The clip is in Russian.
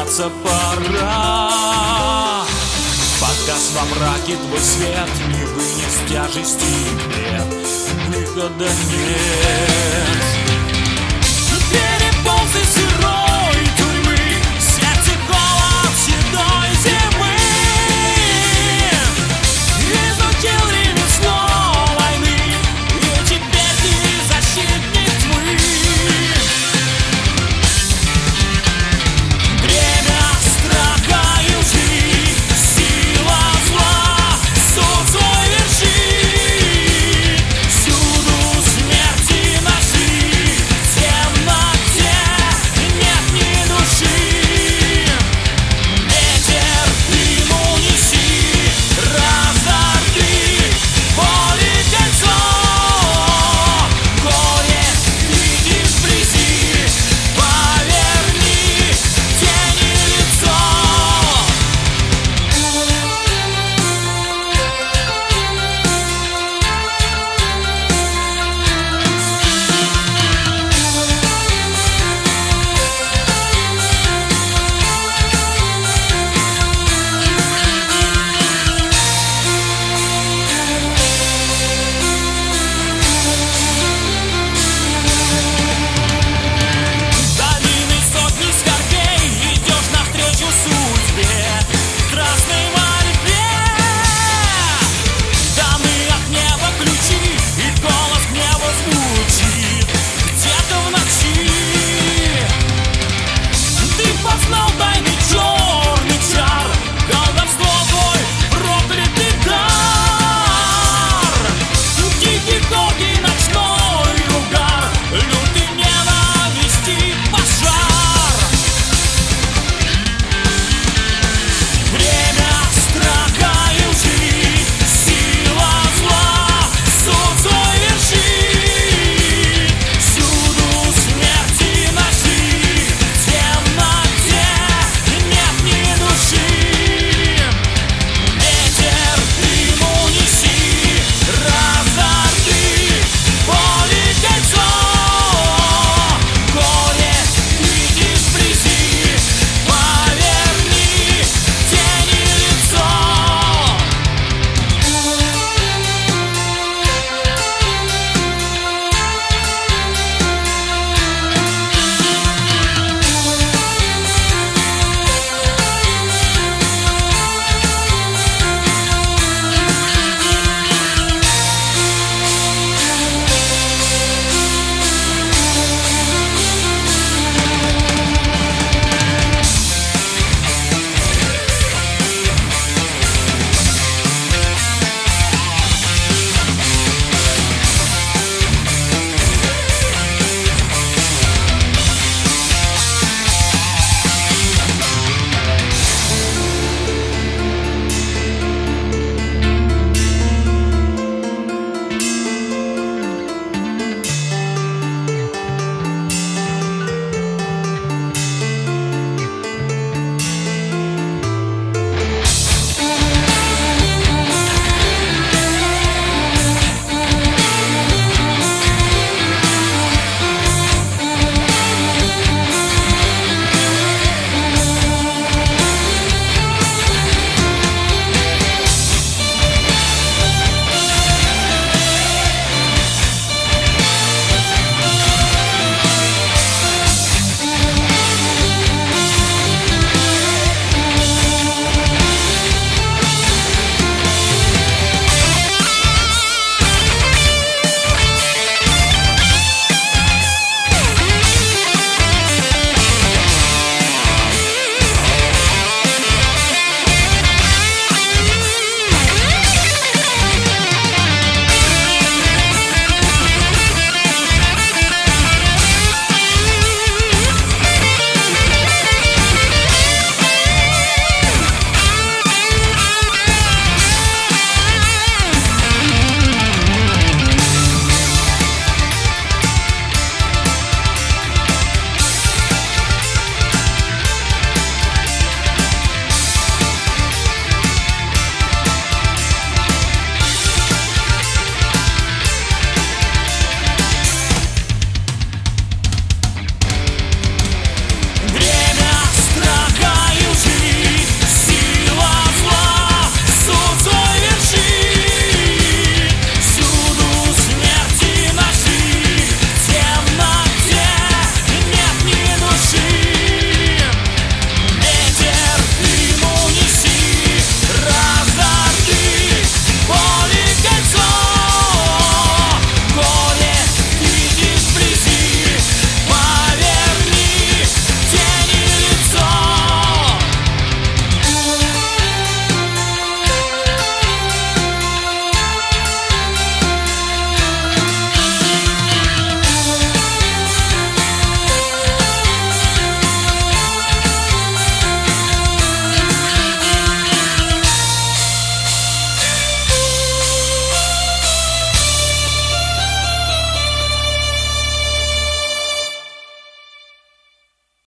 признаться пора. Погас во мраке твой свет Не вынес тяжести лет Выхода нет.